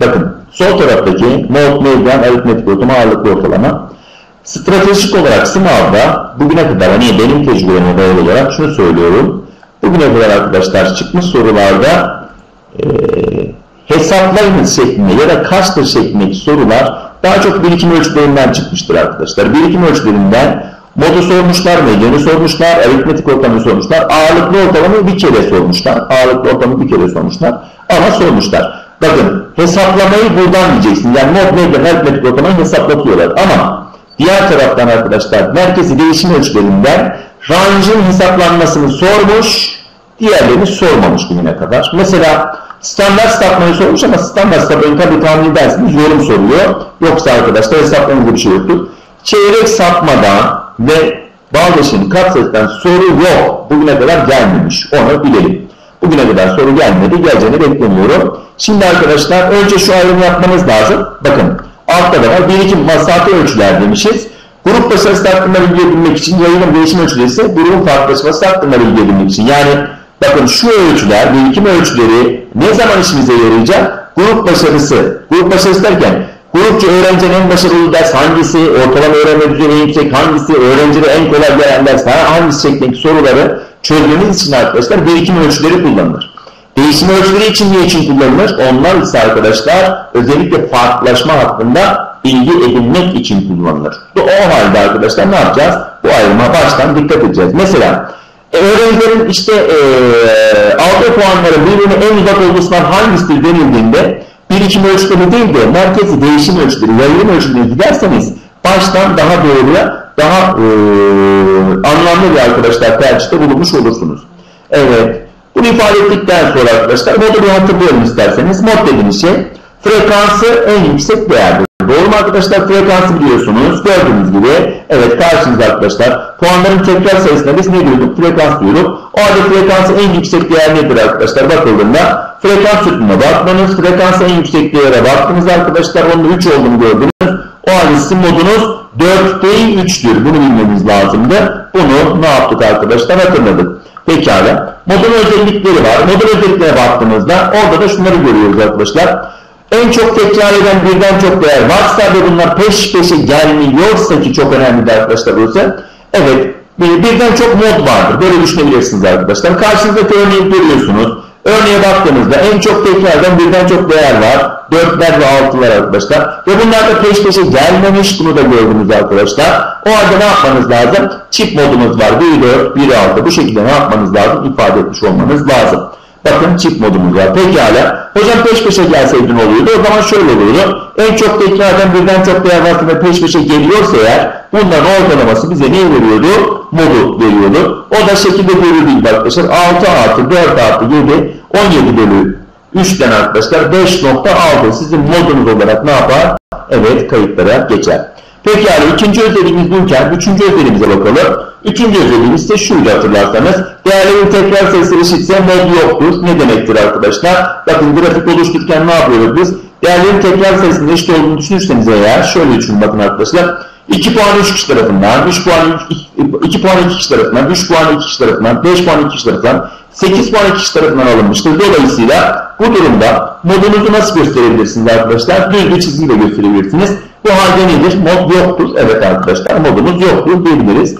Bakın sol taraftaki mod, meydan, aritmetik ortalama, ağırlıklı ortalama. Stratejik olarak sınavda bugüne kadar hani benim tecrübeme dayalı olarak şunu söylüyorum. Bugüne kadar arkadaşlar çıkmış sorularda e, hesaplayınız şeklinde ya da kaçtır şeklindeki sorular daha çok birikim ölçülerinden çıkmıştır arkadaşlar. Birikim ölçülerinden modu sormuşlar, medyanı sormuşlar, aritmetik ortamı sormuşlar, ağırlıklı ortamı bir kere sormuşlar, ağırlıklı ortamı bir kere sormuşlar ama sormuşlar. Bakın hesaplamayı buradan diyeceksiniz. Yani mod, medyan, aritmetik ortamı hesaplatıyorlar ama diğer taraftan arkadaşlar merkezi değişim ölçülerinden range'ın hesaplanmasını sormuş, diğerlerini sormamış bugüne kadar. Mesela Standart sapmayı sormuş ama standart sapmayı tabi tahmin edersiniz yorum soruyor. Yoksa arkadaşlar hesaplamada bir şey yoktur. Çeyrek sapmadan ve Baldeş'in katsayısından soru yok. Bugüne kadar gelmemiş. Onu bilelim. Bugüne kadar soru gelmedi. Geleceğini beklemiyorum. Şimdi arkadaşlar önce şu ayrımı yapmanız lazım. Bakın altta da var. Birikim mesafe ölçüler demişiz. Grup başarısı hakkında bilgi edinmek için yayının değişim ölçüleri ise grubun farklılaşması hakkında bilgi edinmek için. Yani bakın şu ölçüler, birikim ölçüleri ne zaman işimize yarayacak? Grup başarısı. Grup başarısı derken grupça öğrencinin en başarılı ders hangisi, ortalama öğrenme düzeyi en yüksek hangisi, öğrencide en kolay gelen ders hangisi şeklindeki soruları çözmemiz için arkadaşlar birikim ölçüleri kullanılır. Değişim ölçüleri için niye için kullanılır? Onlar ise arkadaşlar özellikle farklılaşma hakkında bilgi edinmek için kullanılır. O halde arkadaşlar ne yapacağız? Bu ayrıma baştan dikkat edeceğiz. Mesela e, öğrencilerin işte e, aldığı puanları birbirine en uzak olduğundan hangisidir denildiğinde birikim ölçüleri değil de merkezi değişim ölçüleri, yayılım ölçüleri giderseniz baştan daha doğruya, daha e, anlamlı bir arkadaşlar tercihte bulunmuş olursunuz. Evet. Bunu ifade ettikten sonra arkadaşlar modu bir hatırlayalım isterseniz. Mod dediğimiz şey frekansı en yüksek değerdir. Doğru mu arkadaşlar? Frekansı biliyorsunuz. Gördüğünüz gibi evet karşınızda arkadaşlar. Puanların tekrar sayısına biz ne diyorduk? Frekans diyorduk. O halde frekansı en yüksek değer nedir arkadaşlar? Bakıldığında frekans sütununa bakmanız, frekansı en yüksek değere baktınız arkadaşlar. Onun 3 olduğunu gördünüz. O halde sizin modunuz 4 değil 3'tür. Bunu bilmemiz lazımdı. Bunu ne yaptık arkadaşlar? Hatırladık. Pekala. Modun özellikleri var. Modun özelliklerine baktığımızda orada da şunları görüyoruz arkadaşlar. En çok tekrar eden birden çok değer varsa ve bunlar peş peşe gelmiyorsa ki çok önemli arkadaşlar burası. Evet birden çok mod vardır. Böyle düşünebilirsiniz arkadaşlar. Karşınızdaki örneği görüyorsunuz. Örneğe baktığınızda en çok tekrardan birden çok değer var. 4'ler ve 6'lar arkadaşlar. Ve bunlar da peş peşe gelmemiş. Bunu da gördünüz arkadaşlar. O halde ne yapmanız lazım? Çift modumuz var. 1 4, 1 6. Bu şekilde ne yapmanız lazım? İfade etmiş olmanız lazım. Bakın çift modumuz var. Pekala. Hocam peş peşe gelseydi ne oluyordu? O zaman şöyle oluyordu. En çok tekrardan birden çok değer varsa peş peşe geliyorsa eğer bunların ortalaması bize ne veriyordu? Modu veriyordu. O da şekilde görüldüğü arkadaşlar. 6 artı 4 artı 7 17 bölü 3'ten arkadaşlar 5.6 sizin modunuz olarak ne yapar? Evet kayıtlara geçer. Pekala ikinci özelliğimiz buyken üçüncü özelliğimize bakalım. İkinci özelliğimiz ise şuydu hatırlarsanız. Değerlerin tekrar sayısı eşitse mod yoktur. Ne demektir arkadaşlar? Bakın grafik oluştururken ne yapıyoruz biz? Değerlerin tekrar sayısının eşit olduğunu düşünürseniz eğer şöyle düşünün bakın arkadaşlar. 2 puan 3 kişi tarafından, 3 puan 2 puan 2 kişi tarafından, 3 puan 2 kişi tarafından, 5 puan 2 kişi tarafından, 8 puan 2 kişi tarafından alınmıştır. Dolayısıyla bu durumda modunuzu nasıl gösterebilirsiniz arkadaşlar? Düz bir çizgiyle gösterebilirsiniz. Bu halde nedir? Mod yoktur. Evet arkadaşlar modumuz yoktur diyebiliriz.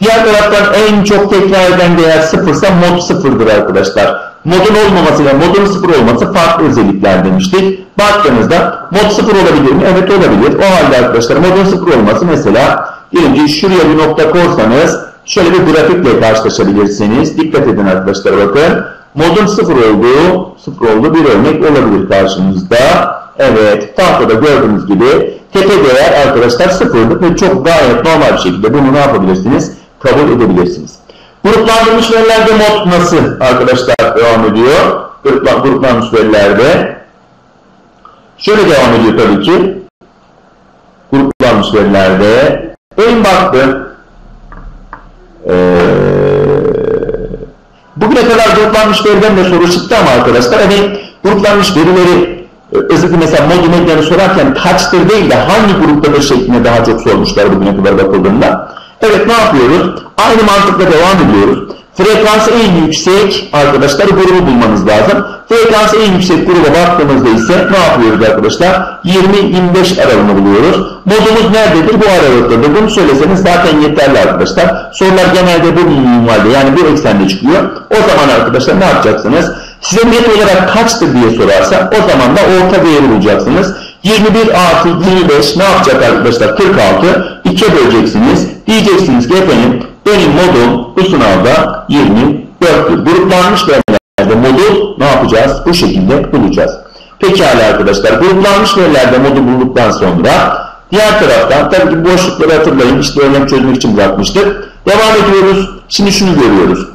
Diğer taraftan en çok tekrar eden değer sıfırsa mod sıfırdır arkadaşlar. Modun olmaması ve modun sıfır olması farklı özellikler demiştik. Baktığınızda mod sıfır olabilir mi? Evet olabilir. O halde arkadaşlar modun sıfır olması mesela diyelim şuraya bir nokta korsanız şöyle bir grafikle karşılaşabilirsiniz. Dikkat edin arkadaşlar bakın. Modun sıfır olduğu, sıfır olduğu bir örnek olabilir karşınızda. Evet tahtada gördüğünüz gibi tepe değer arkadaşlar sıfırdır ve çok gayet normal bir şekilde bunu ne yapabilirsiniz? Kabul edebilirsiniz. Gruplandırılmış verilerde mod nasıl arkadaşlar devam ediyor? Gruplandırılmış verilerde şöyle devam ediyor tabii ki. Gruplanmış verilerde en baktı ee, bugüne kadar gruplanmış veriden de soru çıktı ama arkadaşlar hani gruplanmış verileri özellikle mesela modu medyanı sorarken kaçtır değil de hangi gruptadır şeklinde daha çok sormuşlar bugüne kadar bakıldığında. Evet ne yapıyoruz? Aynı mantıkla devam ediyoruz. Frekansı en yüksek arkadaşlar grubu bulmanız lazım. Frekansı en yüksek gruba baktığımızda ise ne yapıyoruz arkadaşlar? 20-25 aralığını buluyoruz. Modumuz nerededir? Bu aralıktadır. Bunu söyleseniz zaten yeterli arkadaşlar. Sorular genelde bu minvalde yani bu eksende çıkıyor. O zaman arkadaşlar ne yapacaksınız? Size net olarak kaçtır diye sorarsa o zaman da orta değeri bulacaksınız. 21 artı 25 ne yapacak arkadaşlar? 46. 2'ye böleceksiniz. Diyeceksiniz ki efendim benim modum bu sınavda 24'tür. Gruplanmış verilerde modu ne yapacağız? Bu şekilde bulacağız. Pekala arkadaşlar gruplanmış verilerde modu bulduktan sonra diğer taraftan tabii ki boşlukları hatırlayın işte örnek çözmek için bırakmıştık. Devam ediyoruz. Şimdi şunu görüyoruz.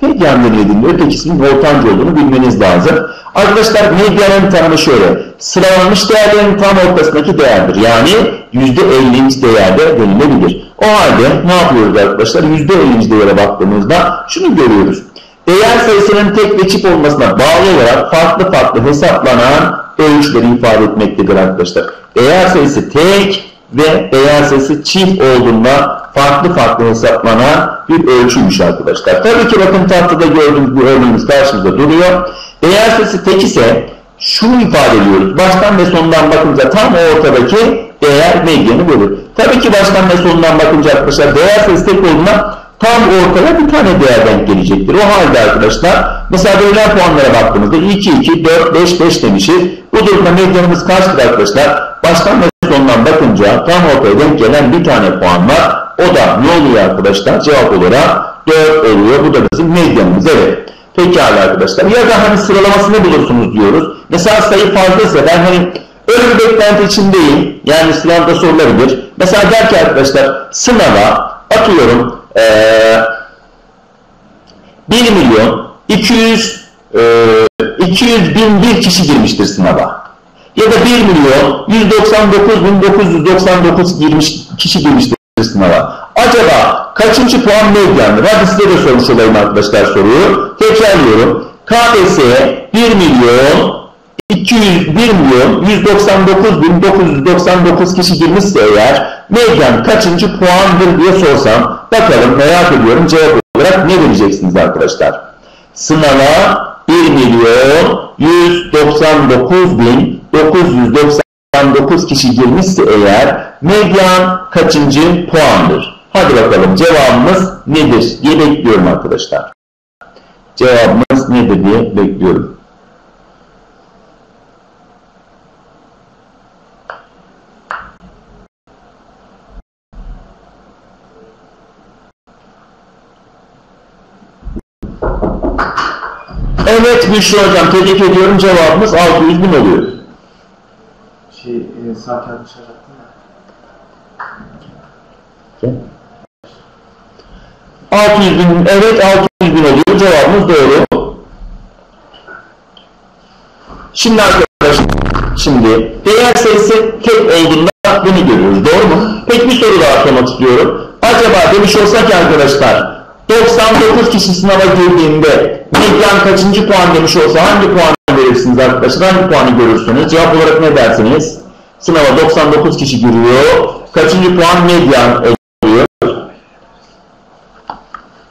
Median Medyan denildiğinde ötekisinin voltancı olduğunu bilmeniz lazım. Arkadaşlar medyanın tanımı şöyle. Sıralanmış değerlerin tam ortasındaki değerdir. Yani %50. değerde denilebilir. O halde ne yapıyoruz arkadaşlar? %50. değere baktığımızda şunu görüyoruz. Değer sayısının tek ve çift olmasına bağlı olarak farklı farklı hesaplanan ölçüleri ifade etmektedir arkadaşlar. Değer sayısı tek ve değer sayısı çift olduğunda farklı farklı hesaplanan bir ölçüymüş arkadaşlar. Tabii ki bakın tahtada gördüğümüz bu örneğimiz karşımızda duruyor. Değer sayısı tek ise şunu ifade ediyoruz. Baştan ve sondan bakınca tam ortadaki değer medyanı verir. Tabii ki baştan ve sondan bakınca arkadaşlar değer sayısı tek olduğunda tam ortaya bir tane değer denk gelecektir. O halde arkadaşlar mesela verilen puanlara baktığımızda 2, 2, 4, 5, 5 demişiz. Bu durumda medyanımız kaçtır arkadaşlar? Baştan ve sondan bakınca tam ortaya denk gelen bir tane puan var. O da ne oluyor arkadaşlar? Cevap olarak 4 oluyor. Bu da bizim medyanımız. Evet. Pekala arkadaşlar. Ya da hani sıralamasını bulursunuz diyoruz. Mesela sayı fazlaysa ben hani öyle bir beklenti içindeyim. Yani sınavda sorulabilir. Mesela der ki arkadaşlar sınava atıyorum ee, 1 milyon 200 e, 200 bin bir kişi girmiştir sınava. Ya da 1 milyon 199 bin 999 girmiş, kişi girmiştir sınava. Acaba kaçıncı puan medyandır? Hadi size de sormuş olayım arkadaşlar soruyu. Tekrarlıyorum. KPSS'ye 1 milyon 200, 1 milyon 199 bin 999 kişi girmişse eğer medyan kaçıncı puandır diye sorsam bakalım merak ediyorum cevap olarak ne vereceksiniz arkadaşlar? Sınava 1 milyon 199 bin 999 kişi girmişse eğer medyan kaçıncı puandır? Hadi bakalım cevabımız nedir diye bekliyorum arkadaşlar. Cevabımız nedir diye bekliyorum. Evet Büşra Hocam tebrik ediyorum. Cevabımız 600 bin oluyor. Şey, e, sağ kağıdı dışarı Okay. 600 bin, evet 600 bin oluyor. Cevabımız doğru. Şimdi arkadaşlar, şimdi değer sayısı tek olduğunda bunu görüyoruz. Doğru mu? Peki bir soru daha sormak istiyorum. Acaba demiş olsak arkadaşlar 99 kişi sınava girdiğinde medyan kaçıncı puan demiş olsa hangi puan verirsiniz arkadaşlar? Hangi puanı görürsünüz? Cevap olarak ne dersiniz? Sınava 99 kişi giriyor. Kaçıncı puan medyan oluyor?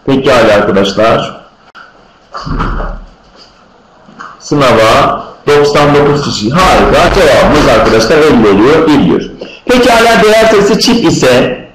Pekala arkadaşlar. Sınava 99 kişi. Harika. Cevabımız arkadaşlar 50 oluyor. Biliyor. Pekala değer sayısı çift ise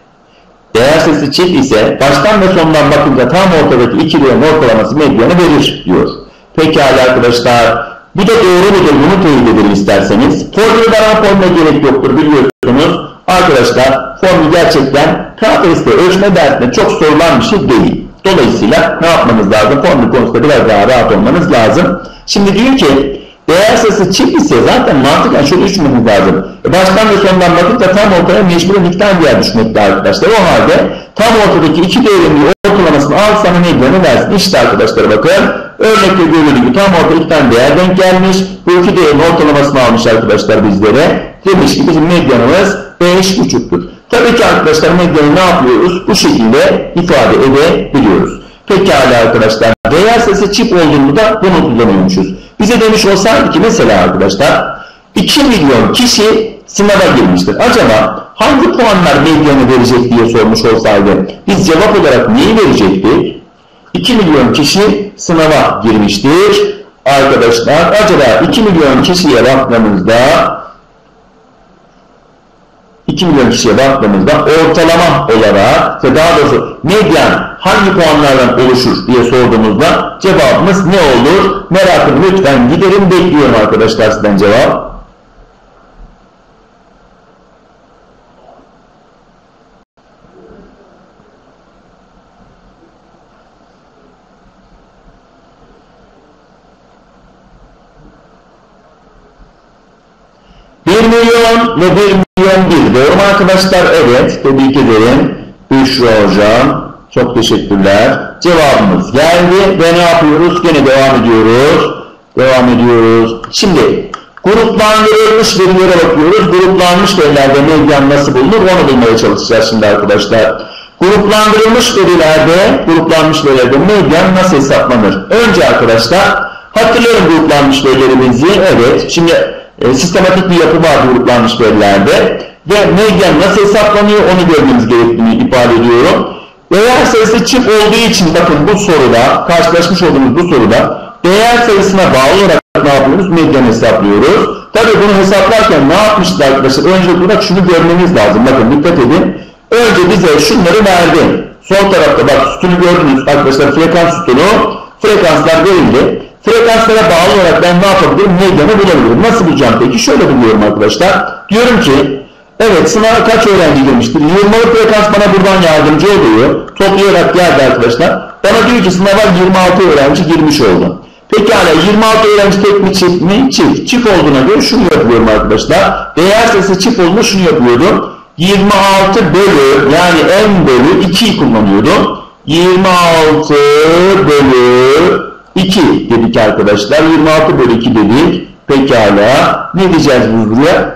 Değer sayısı çift ise baştan ve sondan bakınca tam ortadaki ikiliğin ortalaması medyanı verir diyor. Pekala arkadaşlar bu da doğru mudur bunu teyit edelim isterseniz. Formülü veren formüle gerek yoktur biliyorsunuz. Arkadaşlar formül gerçekten KPSS ölçme dersinde çok sorulan bir şey değil. Dolayısıyla ne yapmanız lazım? Formül konusunda biraz daha rahat olmanız lazım. Şimdi diyor ki Değer sayısı çift ise zaten mantıken şöyle düşünmemiz lazım. E baştan ve sondan bakınca tam ortaya mecburen iki tane değer düşmekte arkadaşlar. O halde tam ortadaki iki değerin ortalamasını al sana medyanı versin. İşte arkadaşlar bakın örnekte görüldüğü gibi tam ortada iki tane değer denk gelmiş. Bu iki değerin ortalamasını almış arkadaşlar bizlere. Demiş ki bizim medyanımız 5,5'tur. Tabii ki arkadaşlar medyanı ne yapıyoruz? Bu şekilde ifade edebiliyoruz. Pekala arkadaşlar değer sayısı çift olduğunda bunu kullanıyormuşuz. Bize demiş olsaydı ki mesela arkadaşlar 2 milyon kişi sınava girmiştir. Acaba hangi puanlar medyanı verecek diye sormuş olsaydı biz cevap olarak neyi verecektik? 2 milyon kişi sınava girmiştir. arkadaşlar acaba 2 milyon kişiye baktığımızda 2 milyon kişiye baktığımızda ortalama olarak ve daha doğrusu medyan hangi puanlardan oluşur diye sorduğumuzda cevabımız ne olur? Merakım lütfen giderim bekliyorum arkadaşlar sizden cevap. Bir milyon ve bir milyon bir. Doğru mu arkadaşlar? Evet. Tebrik ederim. Büşra hocam. Çok teşekkürler. Cevabımız geldi ve ne yapıyoruz? Gene devam ediyoruz. Devam ediyoruz. Şimdi gruplandırılmış verilere bakıyoruz. Gruplanmış verilerde medyan nasıl bulunur onu bulmaya çalışacağız şimdi arkadaşlar. Gruplandırılmış verilerde, gruplanmış verilerde medyan nasıl hesaplanır? Önce arkadaşlar hatırlayın gruplanmış verilerimizi. Evet. Şimdi e, sistematik bir yapı var gruplanmış verilerde ve medyan nasıl hesaplanıyor onu görmemiz gerektiğini ifade ediyorum. Değer sayısı çift olduğu için bakın bu soruda, karşılaşmış olduğumuz bu soruda değer sayısına bağlı olarak ne yapıyoruz? Medyan hesaplıyoruz. Tabii bunu hesaplarken ne yapmışız arkadaşlar? Önce olarak şunu görmemiz lazım. Bakın dikkat edin. Önce bize şunları verdi. Sol tarafta bak sütunu gördünüz arkadaşlar frekans sütunu. Frekanslar verildi. Frekanslara bağlı olarak ben ne yapabilirim? Medyanı bulabilirim. Nasıl bulacağım peki? Şöyle buluyorum arkadaşlar. Diyorum ki evet sınava kaç öğrenci girmiştir? 20'lı frekans bana buradan yardımcı oluyor. Toplayarak geldi arkadaşlar. Bana diyor ki sınava 26 öğrenci girmiş oldu. Pekala 26 öğrenci tek mi çift mi? Çift. Çift olduğuna göre şunu yapıyorum arkadaşlar. Değer sayısı çift olduğunda şunu yapıyordum. 26 bölü yani n bölü 2'yi kullanıyordum. 26 bölü 2 dedik arkadaşlar. 26 bölü 2 dedik. Pekala. Ne diyeceğiz biz buraya?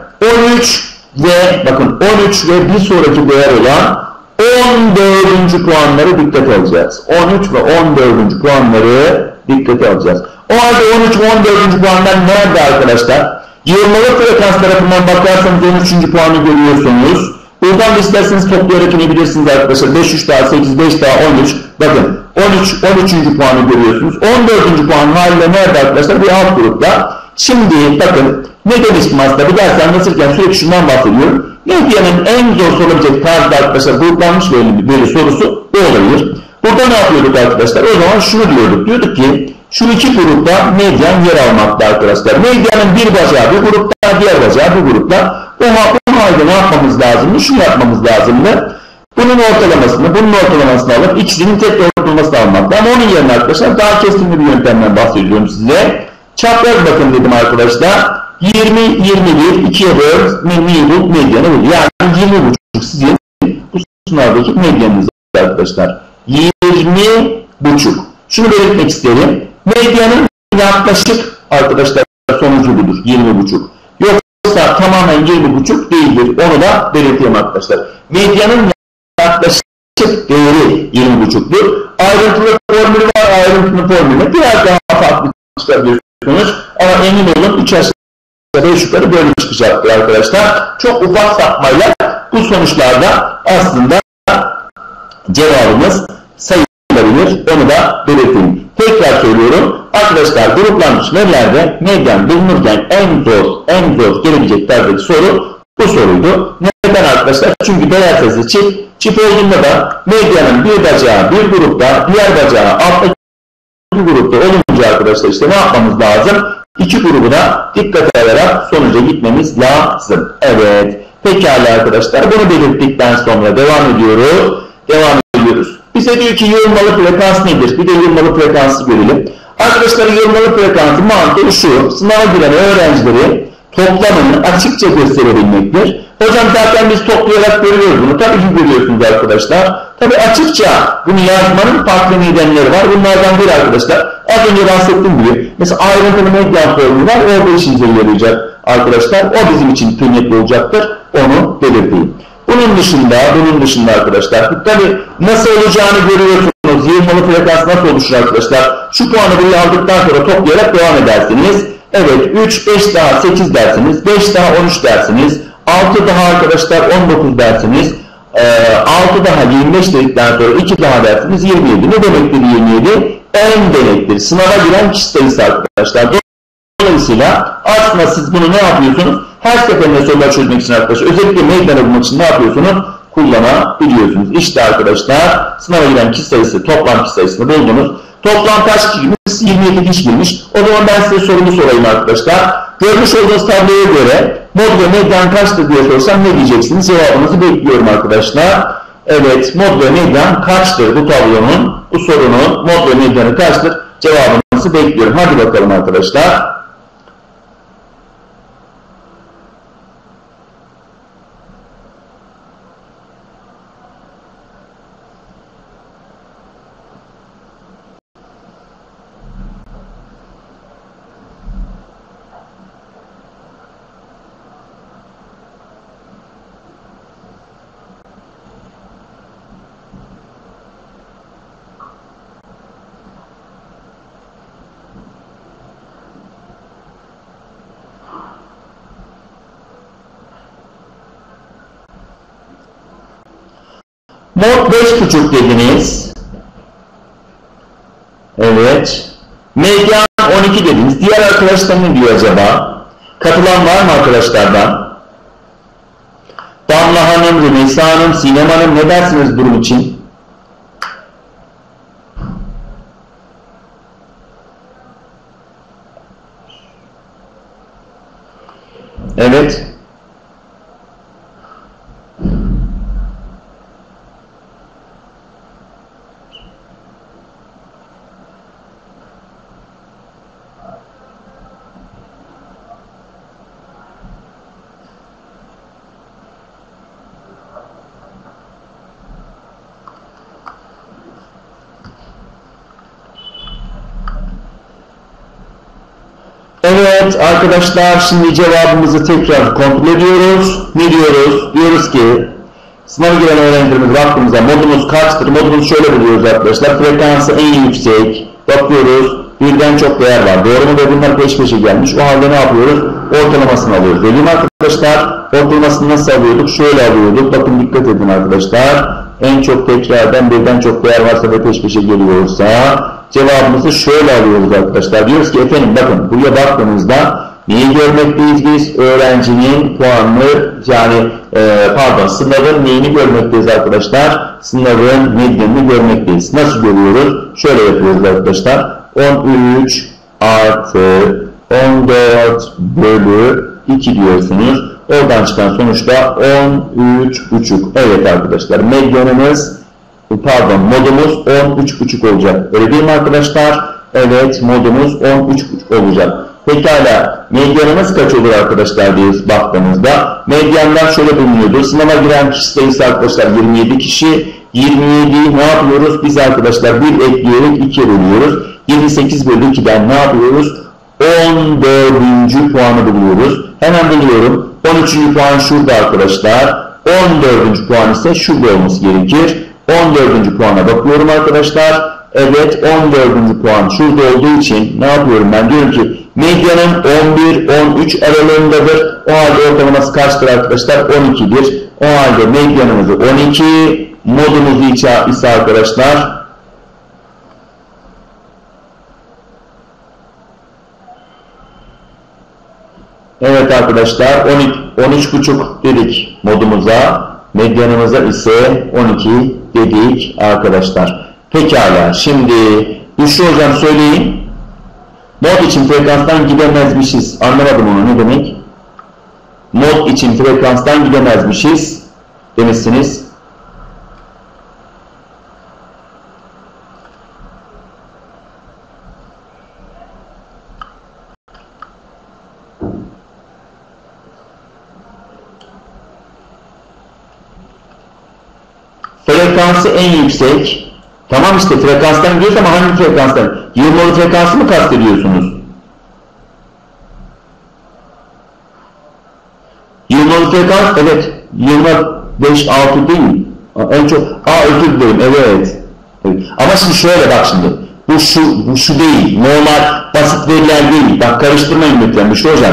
13 ve bakın 13 ve bir sonraki değer olan 14. puanları dikkate alacağız. 13 ve 14. puanları dikkate alacağız. O halde 13 ve 14. puanlar nerede arkadaşlar? Yığılmalı frekans tarafından bakarsanız 13. puanı görüyorsunuz. Buradan da isterseniz toplayarak inebilirsiniz arkadaşlar. 5, 3 daha 8, 5 daha 13. Bakın 13, 13. puanı görüyorsunuz. 14. puan haliyle nerede arkadaşlar? Bir alt grupta. Şimdi bakın ne demiştim aslında bir ders anlatırken sürekli şundan bahsediyorum. Medyanın en zor sorulabilecek tarzda arkadaşlar gruplanmış veri, veri sorusu bu olabilir. Burada ne yapıyorduk arkadaşlar? O zaman şunu diyorduk. Diyorduk ki şu iki grupta medyan yer almakta arkadaşlar. Medyanın bir bacağı bir grupta, diğer bacağı bir grupta. O, bu halde ne yapmamız lazımdı? Şunu yapmamız lazımdı. Bunun ortalamasını, bunun ortalamasını alıp ikisinin tek ortalamasını almakta. Ama onun yerine arkadaşlar daha keskinli bir yöntemden bahsediyorum size. Çapraz bakın dedim arkadaşlar. 20, 21, 2'ye böl, medyanı medyanı bul. Yani 20 buçuk sizin bu sınavdaki medyanınız arkadaşlar. 20 buçuk. Şunu belirtmek isterim. Medyanın yaklaşık arkadaşlar sonucu budur. 20 buçuk. Yoksa tamamen 20 buçuk değildir. Onu da belirteyim arkadaşlar. Medyanın yaklaşık değeri 20 buçuktur. Ayrıntılı formülü var. Ayrıntılı formülü biraz daha farklı çıkabilirsiniz. Ama emin olun 3 aşağı 5 yukarı böyle çıkacaktır arkadaşlar. Çok ufak sapmayla bu sonuçlarda aslında cevabımız sayılabilir. Onu da belirteyim. Tekrar söylüyorum. Arkadaşlar gruplanmış verilerde medyan bulunurken en zor, en zor gelebilecek tarzdaki soru bu soruydu. Neden arkadaşlar? Çünkü değer sayısı çift. Çift olduğunda da medyanın bir bacağı bir grupta, diğer bacağı alttaki grupta olunca arkadaşlar işte ne yapmamız lazım? İki grubuna dikkat alarak sonuca gitmemiz lazım. Evet. Pekala arkadaşlar bunu belirttikten sonra devam ediyoruz. Devam ediyoruz. Bize diyor ki yığılmalı frekans nedir? Bir de yığılmalı frekansı görelim. Arkadaşlar yığılmalı frekansı mantığı şu. Sınava giren öğrencileri toplamını açıkça gösterebilmektir. Hocam zaten biz toplayarak görüyoruz bunu. Tabii ki görüyorsunuz arkadaşlar. Tabii açıkça bunu yazmanın farklı nedenleri var. Bunlardan biri arkadaşlar. Az önce bahsettiğim gibi. Mesela ayrıntılı medya formülü var. Orada işinize yarayacak arkadaşlar. O bizim için kıymetli olacaktır. Onu belirteyim. Bunun dışında, bunun dışında arkadaşlar. Tabii nasıl olacağını görüyorsunuz. Yığılmalı frekans nasıl oluşur arkadaşlar? Şu puanı buraya aldıktan sonra toplayarak devam edersiniz. Evet 3, 5 daha 8 dersiniz. 5 daha 13 dersiniz. 6 daha arkadaşlar 19 dersiniz. e, 6 daha 25 dedikten sonra 2 daha dersiniz 27. Ne demektir 27? En demektir. Sınava giren kişi sayısı arkadaşlar. Dolayısıyla aslında siz bunu ne yapıyorsunuz? Her seferinde sorular çözmek için arkadaşlar özellikle meydan bulmak için ne yapıyorsunuz? Kullanabiliyorsunuz. İşte arkadaşlar sınava giren kişi sayısı, toplam kişi sayısını buldunuz. Toplam kaç kişi girmiş? 27 kişi girmiş. O zaman ben size sorumu sorayım arkadaşlar. Görmüş olduğunuz tabloya göre mod ve medyan kaçtır diye sorsam ne diyeceksiniz? Cevabınızı bekliyorum arkadaşlar. Evet, mod ve medyan kaçtır bu tablonun, bu sorunun mod ve medyanı kaçtır? Cevabınızı bekliyorum. Hadi bakalım arkadaşlar. Mod 5.5 dediniz. Evet. Medyan 12 dediniz. Diğer arkadaşlar ne diyor acaba? Katılan var mı arkadaşlardan? Damla Hanım, Rümeysa Hanım, Sinem Hanım ne dersiniz durum için? Evet. Evet arkadaşlar şimdi cevabımızı tekrar kontrol ediyoruz. Ne diyoruz? Diyoruz ki sınava giren öğrencilerimiz baktığımızda modumuz kaçtır? Modumuz şöyle buluyoruz arkadaşlar. Frekansı en yüksek. Bakıyoruz. Birden çok değer var. Doğru mu? Ve bunlar peş peşe gelmiş. O halde ne yapıyoruz? Ortalamasını alıyoruz. Değil mi arkadaşlar? Ortalamasını nasıl alıyorduk? Şöyle alıyorduk. Bakın dikkat edin arkadaşlar. En çok tekrardan birden çok değer varsa ve peş peşe geliyorsa cevabımızı şöyle alıyoruz arkadaşlar. Diyoruz ki efendim bakın buraya baktığımızda neyi görmekteyiz biz? Öğrencinin puanını yani e, pardon sınavın neyini görmekteyiz arkadaşlar? Sınavın medyanını görmekteyiz. Nasıl görüyoruz? Şöyle yapıyoruz arkadaşlar. 13 artı 14 bölü 2 diyorsunuz. Oradan çıkan sonuçta 13,5. Evet arkadaşlar medyanımız pardon modumuz 13,5 olacak. Öyle değil mi arkadaşlar? Evet modumuz 13,5 olacak. Pekala medyanımız kaç olur arkadaşlar diye baktığımızda medyanlar şöyle bulunuyordur. Sınava giren kişi sayısı arkadaşlar 27 kişi. 27'yi ne yapıyoruz? Biz arkadaşlar 1 ekleyerek 2'ye bölüyoruz. 28 bölü 2'den ne yapıyoruz? 14. puanı buluyoruz. Hemen buluyorum. 13. puan şurada arkadaşlar. 14. puan ise şurada olması gerekir. 14. puana bakıyorum arkadaşlar. Evet 14. puan şurada olduğu için ne yapıyorum ben? Diyorum ki medyanın 11-13 aralığındadır. O halde ortalaması kaçtır arkadaşlar? 12'dir. O halde medyanımızı 12, modumuzu ise arkadaşlar Evet arkadaşlar 13.5 dedik modumuza. Medyanımıza ise 12 dedik arkadaşlar. Pekala şimdi Büşra hocam söyleyin. Mod için frekanstan gidemezmişiz. Anlamadım onu ne demek? Mod için frekanstan gidemezmişiz demişsiniz. frekansı en yüksek. Tamam işte frekanstan gidiyoruz ama hangi frekanstan? Yılmalı frekansı mı kastediyorsunuz? Yılmalı frekans evet. Yılma 5 6 değil. En çok aa özür dilerim evet. evet. Ama şimdi şöyle bak şimdi. Bu şu bu şu değil. Normal basit veriler değil. Bak karıştırmayın lütfen. Bir şey hocam.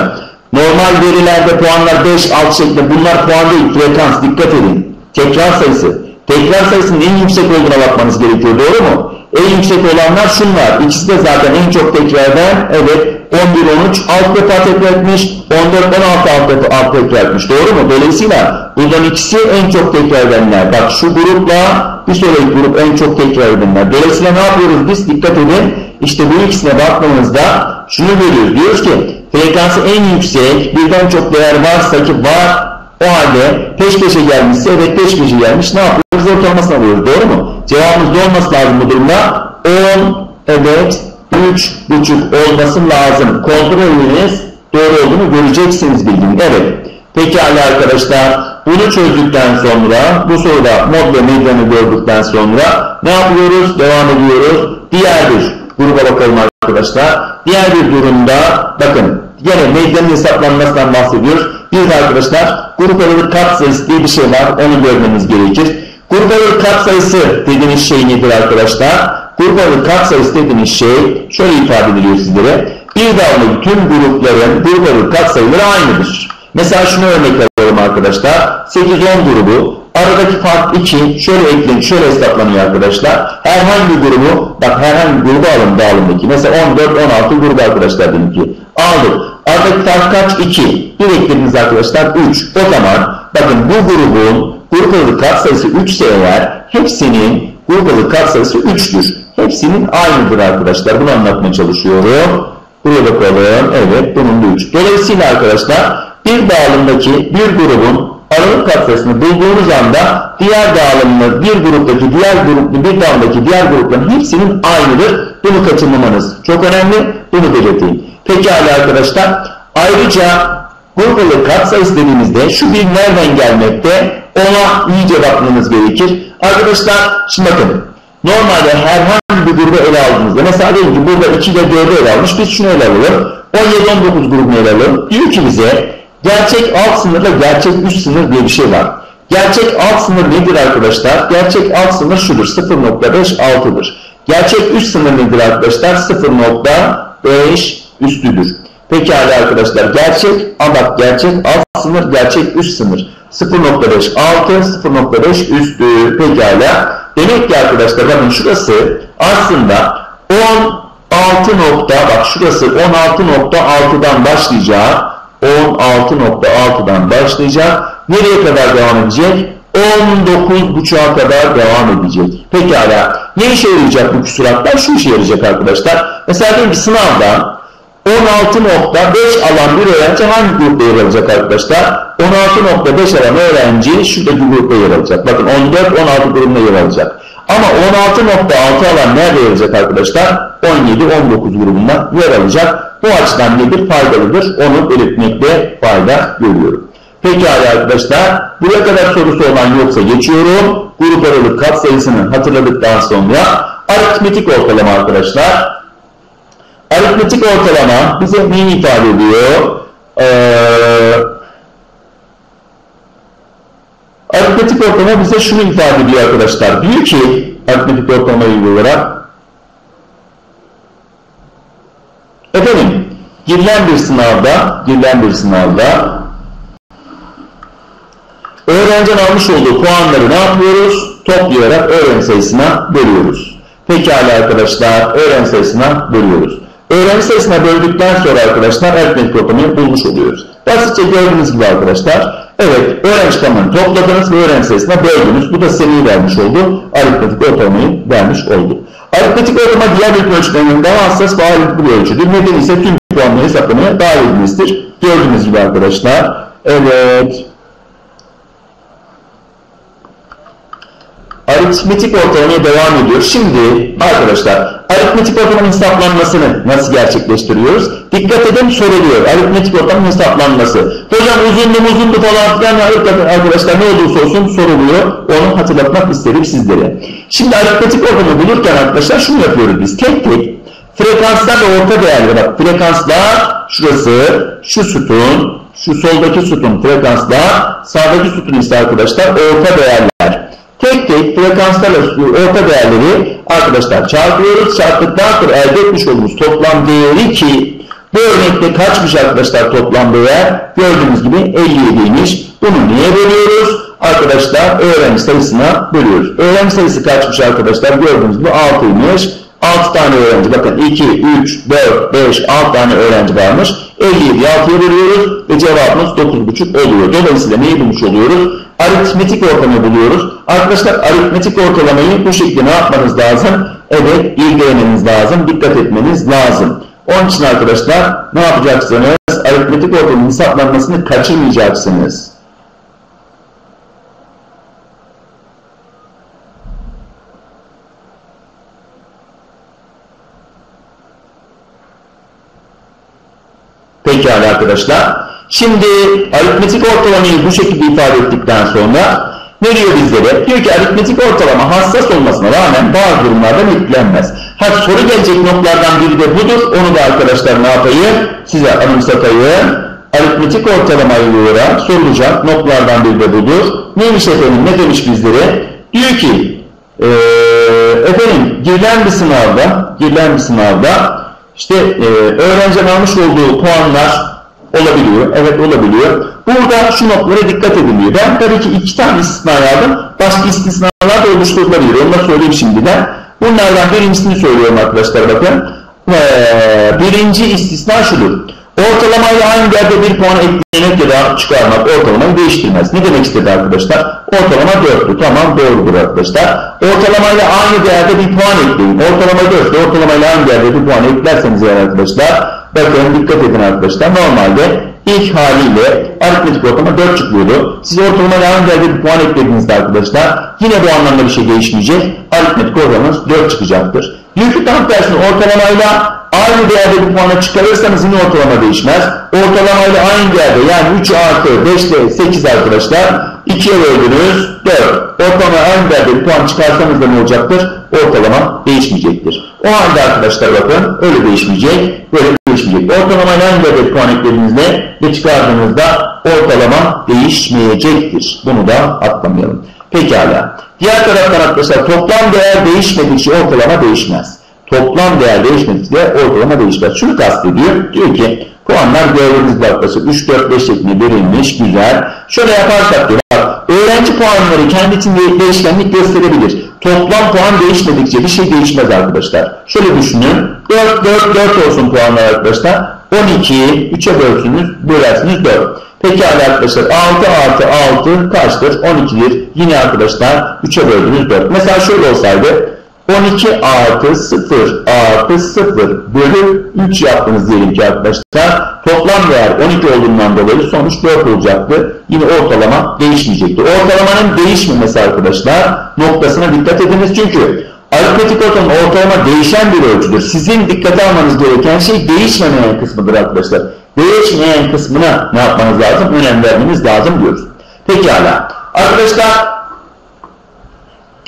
Normal verilerde puanlar 5 6 şeklinde bunlar puan değil frekans dikkat edin. Tekrar sayısı. Tekrar sayısının en yüksek olduğuna bakmanız gerekiyor. Doğru mu? En yüksek olanlar şunlar. İkisi de zaten en çok tekrardan evet 11, 13 alt defa tekrar etmiş. 14, 16 alt defa alt tekrar etmiş. Doğru mu? Dolayısıyla bunların ikisi en çok tekrar edenler. Bak şu grupla bir sonraki grup en çok tekrar edenler. Dolayısıyla ne yapıyoruz biz? Dikkat edin. İşte bu ikisine baktığımızda şunu görüyoruz. Diyoruz ki frekansı en yüksek birden çok değer varsa ki var o halde peş peşe gelmişse evet peş peşe gelmiş ne yapıyoruz? Ortalamasını alıyoruz. Doğru mu? Cevabımız ne olması lazım bu durumda? 10 evet 3 buçuk olması lazım. Kontrol ediniz doğru olduğunu göreceksiniz bildiğin. Evet. Pekala arkadaşlar bunu çözdükten sonra bu soruda mod ve medyanı gördükten sonra ne yapıyoruz? Devam ediyoruz. Diğer bir gruba bakalım arkadaşlar. Diğer bir durumda bakın Yine medyanın hesaplanmasından bahsediyoruz. Bir de arkadaşlar grup aralık kat sayısı diye bir şey var. Onu görmeniz gerekir. Grup aralık kat sayısı dediğimiz şey nedir arkadaşlar? Grup aralık kat sayısı dediğimiz şey şöyle ifade ediliyor sizlere. Bir dağılımdaki tüm grupların grup aralık kat sayıları aynıdır. Mesela şunu örnek verelim arkadaşlar. 8-10 grubu aradaki fark 2 şöyle eklenip şöyle hesaplanıyor arkadaşlar. Herhangi grubu bak herhangi grubu alın dağılımdaki. Mesela 14-16 grubu arkadaşlar dedim ki. Aldık. Aradaki fark kaç? 2. Bir eklediniz arkadaşlar 3. O zaman bakın bu grubun grup aralık katsayısı 3 ise eğer hepsinin grup aralık katsayısı 3'tür. Hepsinin aynıdır arkadaşlar. Bunu anlatmaya çalışıyorum. Buraya bakalım. Evet bunun da 3. Dolayısıyla arkadaşlar bir dağılımdaki bir grubun aralık katsayısını bulduğunuz anda diğer dağılımlı bir gruptaki diğer gruplu bir dağılımdaki diğer grupların hepsinin aynıdır. Bunu kaçırmamanız çok önemli. Bunu belirteyim. Pekala arkadaşlar. Ayrıca gruplu katsayısı dediğimizde şu bir nereden gelmekte ona iyice bakmanız gerekir. Arkadaşlar şimdi bakın normalde herhangi bir grubu ele aldığımızda mesela diyelim ki burada 2 ile 4'ü ele almış biz şunu ele alalım 17-19 grubunu ele alalım diyor ki bize gerçek alt sınırla gerçek üst sınır diye bir şey var. Gerçek alt sınır nedir arkadaşlar? Gerçek alt sınır şudur 0.56'dır. Gerçek üst sınır nedir arkadaşlar? 0.5 üstüdür. Pekala arkadaşlar gerçek ama gerçek alt sınır gerçek üst sınır. 0.5 altı 0.5 üstü pekala. Demek ki arkadaşlar bakın şurası aslında 16 nokta bak şurası 16.6'dan başlayacak. 16.6'dan başlayacak. Nereye kadar devam edecek? 19.5'a kadar devam edecek. Pekala. Ne işe yarayacak bu küsuratlar? Şu işe yarayacak arkadaşlar. Mesela ki sınavda 16.5 alan bir öğrenci hangi grupta yer alacak arkadaşlar? 16.5 alan öğrenci şuradaki grupta yer alacak. Bakın 14-16 grubunda yer alacak. Ama 16.6 alan nerede yer alacak arkadaşlar? 17-19 grubunda yer alacak. Bu açıdan nedir? Faydalıdır. Onu belirtmekte fayda görüyorum. Pekala arkadaşlar. Buraya kadar sorusu olan yoksa geçiyorum. Grup aralık kat sayısını hatırladıktan sonra aritmetik ortalama arkadaşlar. Aritmetik ortalama bize neyi ifade ediyor? Ee, aritmetik ortalama bize şunu ifade ediyor arkadaşlar. Diyor ki aritmetik ortalama ilgili olarak efendim girilen bir sınavda girilen bir sınavda öğrencinin almış olduğu puanları ne yapıyoruz? Toplayarak öğrenci sayısına bölüyoruz. Pekala arkadaşlar öğrenci sayısına bölüyoruz. Öğrenci sayısına böldükten sonra arkadaşlar aritmetik ortamı bulmuş oluyoruz. Basitçe gördüğünüz gibi arkadaşlar evet öğrenci tamamını topladınız ve öğrenci sayısına böldünüz. Bu da seriyi vermiş oldu. Aritmetik ortalamayı vermiş oldu. Aritmetik ortalama diğer bir ölçütlerinden daha hassas ve ayrıntılı bir ölçüdür. Neden ise tüm puanları hesaplamaya dahil edilmesidir. Gördüğünüz gibi arkadaşlar. Evet. Aritmetik ortalamaya devam ediyor. Şimdi arkadaşlar aritmetik ortalamanın hesaplanmasını nasıl gerçekleştiriyoruz? Dikkat edin soruluyor. Aritmetik ortalamanın hesaplanması. Hocam uzundu uzundu falan filan arkadaşlar ne olursa olsun soruluyor. Onu hatırlatmak isterim sizlere. Şimdi aritmetik ortalamayı bulurken arkadaşlar şunu yapıyoruz biz. Tek tek frekanslar ve orta değerleri bak frekanslar şurası şu sütun şu soldaki sütun frekanslar sağdaki sütun ise arkadaşlar orta değerler tek tek frekanslarla orta değerleri arkadaşlar çarpıyoruz. Çarptıktan sonra elde etmiş olduğumuz toplam değeri ki bu örnekte kaçmış arkadaşlar toplam değer? Gördüğünüz gibi 57'ymiş. Bunu niye veriyoruz? arkadaşlar öğrenci sayısına bölüyoruz. Öğrenci sayısı kaçmış arkadaşlar? Gördüğünüz gibi 6'ymış. 6 tane öğrenci bakın 2, 3, 4, 5, 6 tane öğrenci varmış. 57'yi 6'ya bölüyoruz ve cevabımız 9,5 oluyor. Dolayısıyla neyi bulmuş oluyoruz? Aritmetik ortamı buluyoruz. Arkadaşlar aritmetik ortalamayı bu şekilde ne yapmanız lazım? Evet ilgilenmeniz lazım, dikkat etmeniz lazım. Onun için arkadaşlar ne yapacaksınız? Aritmetik ortamın hesaplanmasını kaçırmayacaksınız. Pekala arkadaşlar. Şimdi aritmetik ortalamayı bu şekilde ifade ettikten sonra ne diyor bizlere? Diyor ki aritmetik ortalama hassas olmasına rağmen bazı durumlardan etkilenmez. Ha soru gelecek notlardan biri de budur. Onu da arkadaşlar ne yapayım? Size anımsatayım. Aritmetik ortalamalara sorulacak notlardan biri de budur. Neymiş efendim? Ne demiş bizlere? Diyor ki ee, efendim girilen bir sınavda girilen bir sınavda işte e, öğrencinin almış olduğu puanlar olabiliyor. Evet olabiliyor. Burada şu notlara dikkat ediliyor. Ben tabii ki iki tane istisna aldım. Başka istisnalar da oluşturulabilir. Onu da söyleyeyim şimdiden. Bunlardan birincisini söylüyorum arkadaşlar bakın. Ee, birinci istisna şudur. Ortalamayla aynı yerde bir puan eklemek ya da çıkarmak ortalamayı değiştirmez. Ne demek istedi arkadaşlar? Ortalama 4'tü. Tamam doğrudur arkadaşlar. Ortalamayla aynı değerde bir puan ekleyin. Ortalama 4'tü. Ortalamayla aynı değerde bir puan eklerseniz eğer arkadaşlar bakın dikkat edin arkadaşlar. Normalde ilk haliyle aritmetik ortalama 4 çıkıyordu. Siz ortalamayla aynı değerde bir puan eklediğinizde arkadaşlar yine bu anlamda bir şey değişmeyecek. Aritmetik ortalamanız 4 çıkacaktır. Diyor ki tam tersine ortalamayla aynı değerde bir puanı çıkarırsanız yine ortalama değişmez. Ortalamayla aynı değerde yani 3 artı 5 ile 8 arkadaşlar 2'ye böldünüz 4. Ortalama aynı değerde bir puan çıkarsanız da ne olacaktır? Ortalama değişmeyecektir. O halde arkadaşlar bakın öyle değişmeyecek, böyle değişmeyecek. Ortalamayla aynı değerde puan eklediğinizde ve çıkardığınızda ortalama değişmeyecektir. Bunu da atlamayalım. Pekala. Diğer taraftan arkadaşlar toplam değer değişmedikçe ortalama değişmez. Toplam değer değişmedikçe ortalama değişmez. Şunu kastediyor. Diyor ki puanlar gördüğünüz gibi arkadaşlar 3, 4, 5 şeklinde verilmiş. Güzel. Şöyle yaparsak diyor. Bak, öğrenci puanları kendi içinde değişkenlik gösterebilir. Toplam puan değişmedikçe bir şey değişmez arkadaşlar. Şöyle düşünün. 4, 4, 4 olsun puanlar arkadaşlar. 12'yi 3'e bölsünüz, bölersiniz 4. Peki arkadaşlar 6 artı 6 kaçtır? 12'dir. Yine arkadaşlar 3'e böldünüz 4. Mesela şöyle olsaydı 12 artı 0 artı 0 bölü 3 yaptınız diyelim ki arkadaşlar. Toplam değer 12 olduğundan dolayı sonuç 4 olacaktı. Yine ortalama değişmeyecekti. Ortalamanın değişmemesi arkadaşlar noktasına dikkat ediniz çünkü aritmetik ortalama ortalama değişen bir ölçüdür. Sizin dikkate almanız gereken şey değişmemeyen kısmıdır arkadaşlar. Değişmeyen kısmına ne yapmanız lazım? Önem vermeniz lazım diyoruz. Pekala. Arkadaşlar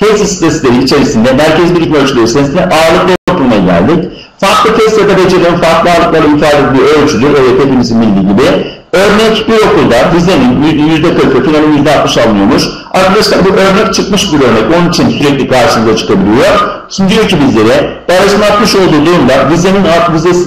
test istatistikleri içerisinde merkez birikme ölçüleri içerisinde ağırlıklı ortalamaya geldik. Farklı test ya da becerilerin farklı ağırlıkları ifade edildiği ölçüdür. Evet hepimizin bildiği gibi. Örnek bir okulda Rize'nin %40'ı finalin %60 alınıyormuş. Arkadaşlar bu örnek çıkmış bir örnek. Onun için sürekli karşımıza çıkabiliyor. Şimdi diyor ki bizlere barajın 60 olduğu durumda Rize'nin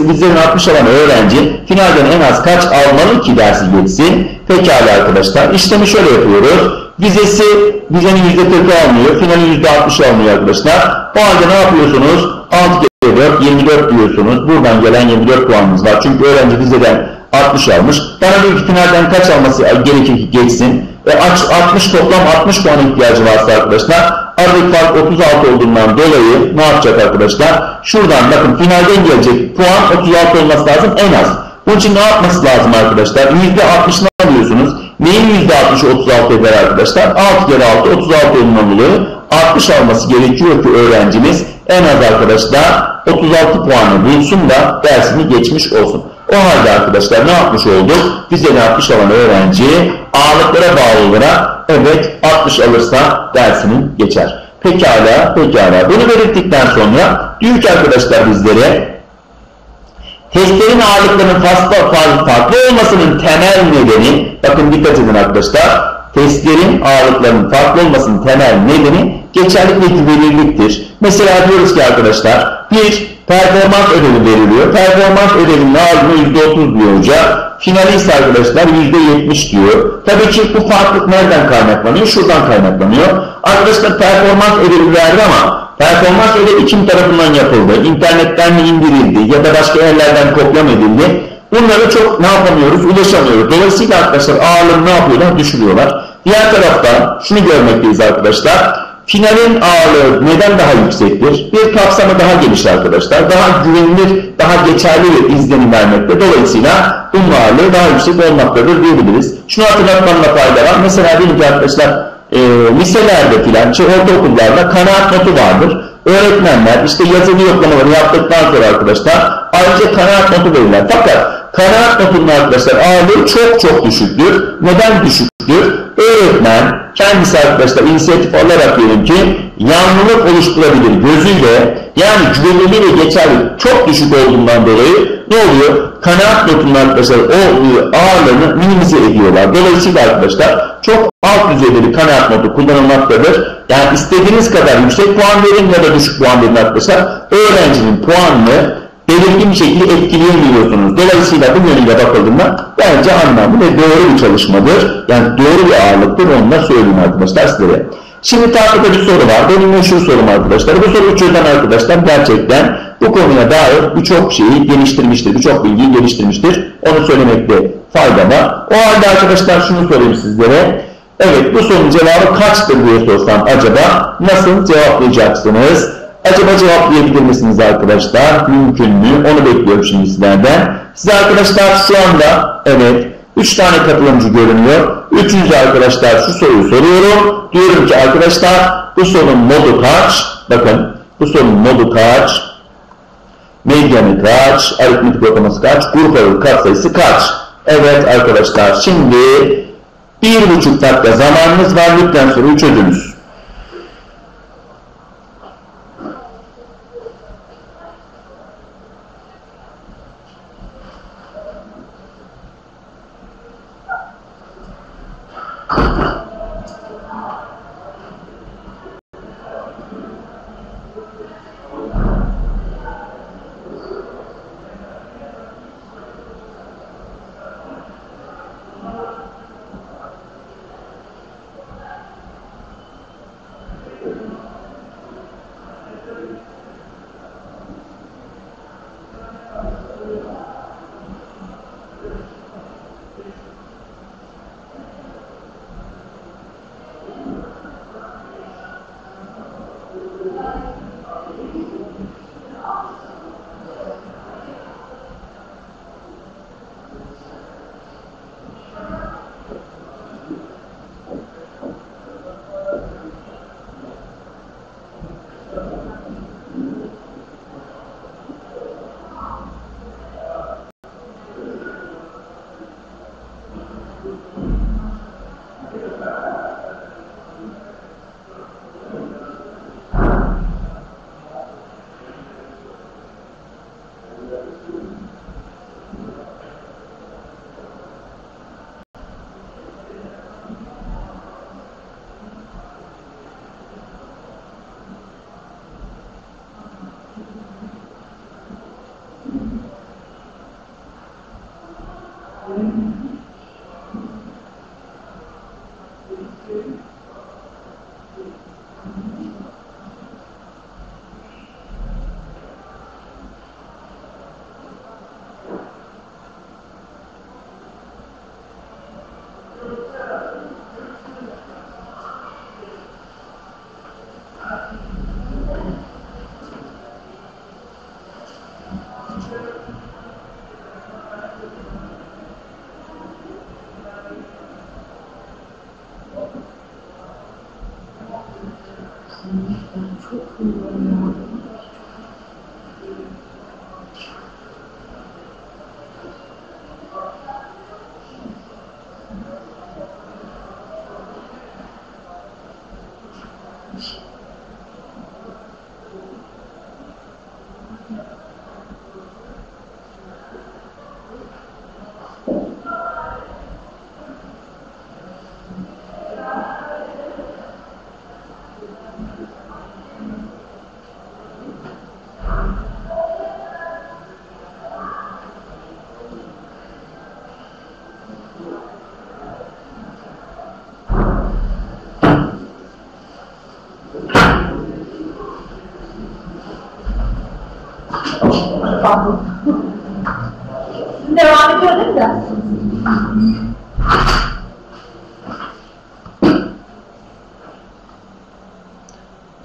Rize'nin 60 alan öğrenci finalden en az kaç almalı ki dersi geçsin? Pekala arkadaşlar. İşlemi şöyle yapıyoruz. Vizesi vizenin %40'ı almıyor. Finalin %60'ı almıyor arkadaşlar. O halde ne yapıyorsunuz? 6 kere 4 24 diyorsunuz. Buradan gelen 24 puanınız var. Çünkü öğrenci vizeden 60 almış. Bana diyor ki finalden kaç alması gerekir ki geçsin? E, 60 toplam 60 puan ihtiyacı varsa arkadaşlar aradaki fark 36 olduğundan dolayı ne yapacak arkadaşlar? Şuradan bakın finalden gelecek puan 36 olması lazım en az. Bunun için ne yapması lazım arkadaşlar? %60'ını alıyorsunuz. Neyin %60'ı 36 eder arkadaşlar? 6 kere 6 36 olduğundan dolayı 60 alması gerekiyor ki öğrencimiz en az arkadaşlar 36 puanı bulsun da dersini geçmiş olsun. O halde arkadaşlar ne yapmış olduk? Ne yapmış olan öğrenci ağırlıklara bağlı olarak evet 60 alırsa dersini geçer. Pekala, pekala. Bunu belirttikten sonra diyor ki arkadaşlar bizlere testlerin ağırlıklarının farklı, farklı olmasının temel nedeni bakın dikkat edin arkadaşlar testlerin ağırlıklarının farklı olmasının temel nedeni geçerlik ve güvenilirliktir. Mesela diyoruz ki arkadaşlar bir performans ödevi veriliyor. Performans ödevinin ağırlığı %30 diyor hoca. Finali ise arkadaşlar %70 diyor. Tabii ki bu farklılık nereden kaynaklanıyor? Şuradan kaynaklanıyor. Arkadaşlar performans ödevi verdi ama performans ödevi kim tarafından yapıldı? İnternetten mi indirildi ya da başka yerlerden kopya edildi? Bunları çok ne yapamıyoruz? Ulaşamıyoruz. Dolayısıyla arkadaşlar ağırlığını ne yapıyorlar? Düşürüyorlar. Diğer taraftan şunu görmekteyiz arkadaşlar. Finalin ağırlığı neden daha yüksektir? Bir kapsamı daha geniş arkadaşlar. Daha güvenilir, daha geçerli bir izlenim vermekte. Dolayısıyla bunun ağırlığı daha yüksek olmaktadır diyebiliriz. Şunu hatırlatmamda fayda var. Mesela diyelim arkadaşlar e, liselerde filan, ortaokullarda kanaat notu vardır. Öğretmenler işte yazılı yoklamaları yaptıktan sonra arkadaşlar ayrıca kanaat notu verirler. Fakat kanaat notunun arkadaşlar ağırlığı çok çok düşüktür. Neden düşüktür? Öğretmen kendisi arkadaşlar inisiyatif alarak diyelim ki yanlılık oluşturabilir gözüyle yani güvenilir ve geçerli çok düşük olduğundan dolayı ne oluyor? Kanaat notunun arkadaşlar o ağırlığını minimize ediyorlar. Dolayısıyla arkadaşlar çok alt düzeyde bir kanaat notu kullanılmaktadır. Yani istediğiniz kadar yüksek puan verin ya da düşük puan verin arkadaşlar. Öğrencinin puanını belirgin bir şekilde etkileyemiyorsunuz. Dolayısıyla bu yönüyle bakıldığında bence anlamlı ve doğru bir çalışmadır. Yani doğru bir ağırlıktır onu da söyleyeyim arkadaşlar sizlere. Şimdi tahtada bir soru var. Benim meşhur sorum arkadaşlar. Bu soruyu çözen arkadaşlar gerçekten bu konuya dair birçok şeyi geliştirmiştir. Birçok bilgiyi geliştirmiştir. Onu söylemekte fayda var. O halde arkadaşlar şunu sorayım sizlere. Evet bu sorunun cevabı kaçtır diye sorsam acaba nasıl cevaplayacaksınız? Acaba cevaplayabilir misiniz arkadaşlar? Mümkün mü? Onu bekliyorum şimdi sizlerden. Size arkadaşlar şu anda evet 3 tane katılımcı görünüyor. Üçüncü arkadaşlar şu soruyu soruyorum. Diyorum ki arkadaşlar bu sorunun modu kaç? Bakın bu sorunun modu kaç? Medyanı kaç? Aritmetik ortalaması kaç? Grup aralık katsayısı kaç? Evet arkadaşlar şimdi bir buçuk dakika zamanınız var. Lütfen soruyu çözünüz.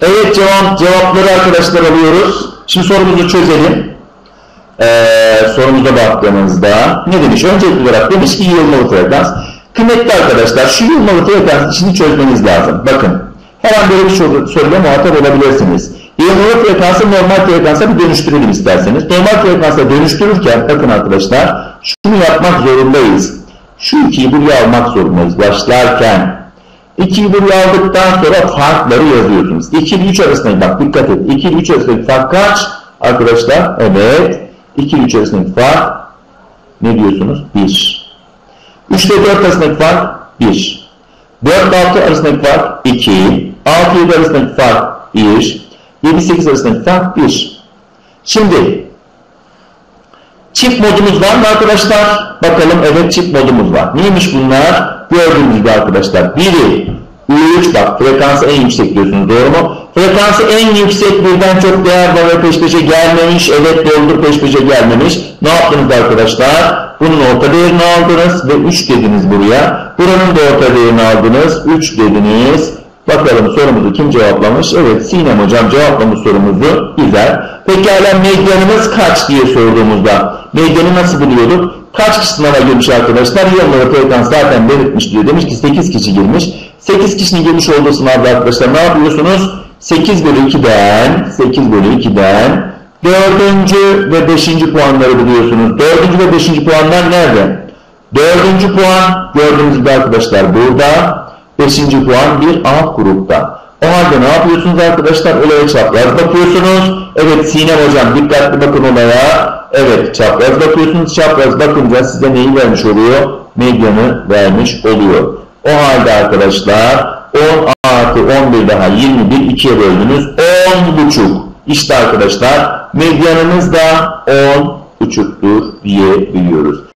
Evet cevap, cevapları arkadaşlar alıyoruz. Şimdi sorumuzu çözelim. Ee, sorumuza baktığımızda ne demiş? Öncelikli olarak demiş ki yığılmalı frekans. Kıymetli arkadaşlar şu yığılmalı frekans işini çözmeniz lazım. Bakın her an böyle bir soru, soruyla muhatap olabilirsiniz. Yığılmalı frekansı normal frekansa bir dönüştürelim isterseniz. Normal frekansa dönüştürürken bakın arkadaşlar şunu yapmak zorundayız. Şu ikiyi buraya almak zorundayız başlarken. 2'yi buraya aldıktan sonra farkları yazıyorsunuz. 2 ile 3 arasındaki bak dikkat et. 2 ile 3 arasındaki fark kaç? Arkadaşlar evet. 2 ile 3 arasındaki fark ne diyorsunuz? 1. 3 ile 4 arasındaki fark 1. 4 ile 6 arasındaki fark 2. 6 ile 7 arasındaki fark 1. 7 8 arasındaki fark 1. Şimdi çift modumuz var mı arkadaşlar? Bakalım evet çift modumuz var. Neymiş bunlar? Gördüğünüz gibi arkadaşlar. Biri 3 bak frekansı en yüksek diyorsunuz doğru mu? Frekansı en yüksek birden çok değer var ve peş peşe gelmemiş. Evet doğrudur peş peşe gelmemiş. Ne yaptınız arkadaşlar? Bunun orta değerini aldınız ve 3 dediniz buraya. Buranın da orta değerini aldınız. 3 dediniz. Bakalım sorumuzu kim cevaplamış? Evet Sinem hocam cevaplamış sorumuzu. Güzel. Pekala medyanımız kaç diye sorduğumuzda medyanı nasıl buluyorduk? Kaç kişi sınava girmiş arkadaşlar? Yılları frekans zaten belirtmiş diyor. Demiş ki 8 kişi girmiş. 8 kişinin girmiş olduğu sınavda arkadaşlar ne yapıyorsunuz? 8 bölü 2'den 8 bölü 2'den 4. ve 5. puanları buluyorsunuz. 4. ve 5. puanlar nerede? 4. puan gördüğünüz gibi arkadaşlar burada. 5. puan bir alt grupta. O halde ne yapıyorsunuz arkadaşlar? Olaya çapraz bakıyorsunuz. Evet Sinem hocam dikkatli bakın olaya. Evet çapraz bakıyorsunuz. Çapraz bakınca size neyi vermiş oluyor? Medyanı vermiş oluyor. O halde arkadaşlar 10 artı 11 daha 21 2'ye böldünüz. 10 buçuk. İşte arkadaşlar medyanımız da 10 buçuktur diye biliyoruz.